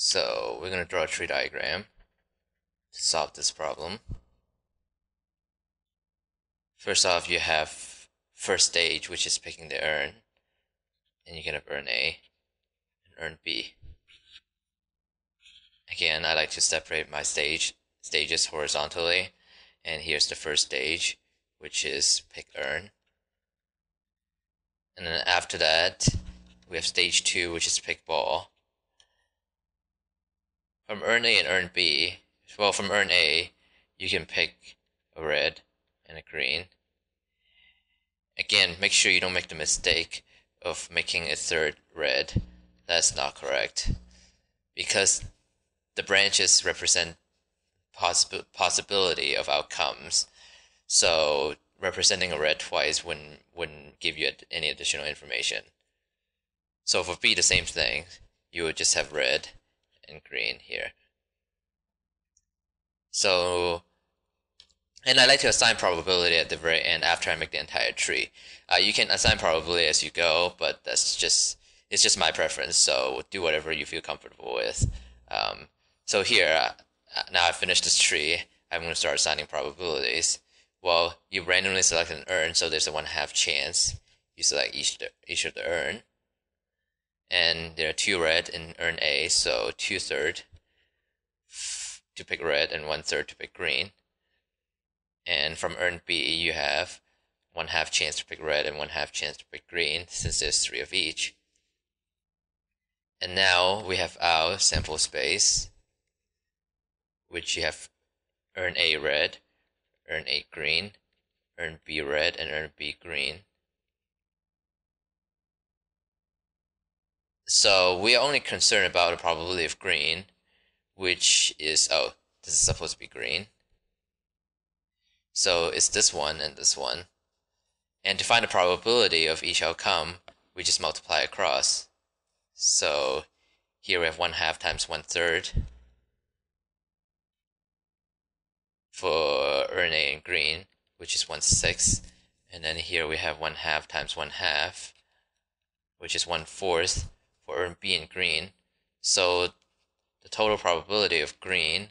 So we're going to draw a tree diagram to solve this problem. First off, you have first stage, which is picking the urn, and you can have urn A and urn B. Again, I like to separate my stage stages horizontally, and here's the first stage, which is pick urn. And then after that, we have stage two, which is pick ball. From urn A and urn B, well, from urn A, you can pick a red and a green. Again, make sure you don't make the mistake of making a third red. That's not correct. Because the branches represent possi possibility of outcomes. So representing a red twice wouldn't, wouldn't give you any additional information. So for B, the same thing. You would just have red and green here. So, and I like to assign probability at the very end after I make the entire tree. Uh, you can assign probability as you go, but that's just, it's just my preference, so do whatever you feel comfortable with. Um, so here, uh, now I've finished this tree, I'm going to start assigning probabilities. Well, you randomly select an urn, so there's a one half chance. You select each, each of the urn and there are two red in urn A, so two third to pick red and one third to pick green. And from urn B, you have one half chance to pick red and one half chance to pick green, since there's three of each. And now we have our sample space, which you have urn A red, urn A green, urn B red, and urn B green. So we are only concerned about the probability of green, which is, oh, this is supposed to be green. So it's this one and this one. And to find the probability of each outcome, we just multiply across. So here we have 1 half times 1 third for urn A and green, which is 1 sixth. And then here we have 1 half times 1 half, which is 1 fourth for and green. So the total probability of green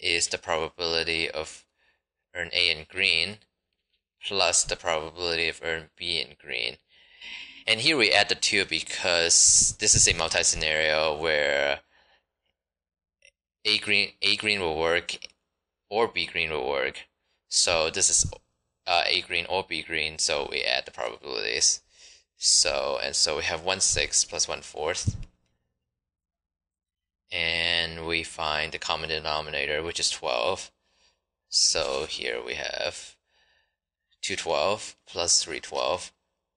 is the probability of urn A and green plus the probability of urn B and green. And here we add the two because this is a multi-scenario where A green, A green will work or B green will work. So this is uh, A green or B green, so we add the probabilities. So, and so we have 1 6 plus 1 fourth. And we find the common denominator, which is 12. So here we have 212 plus 312,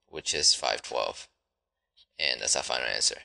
which is 512. And that's our final answer.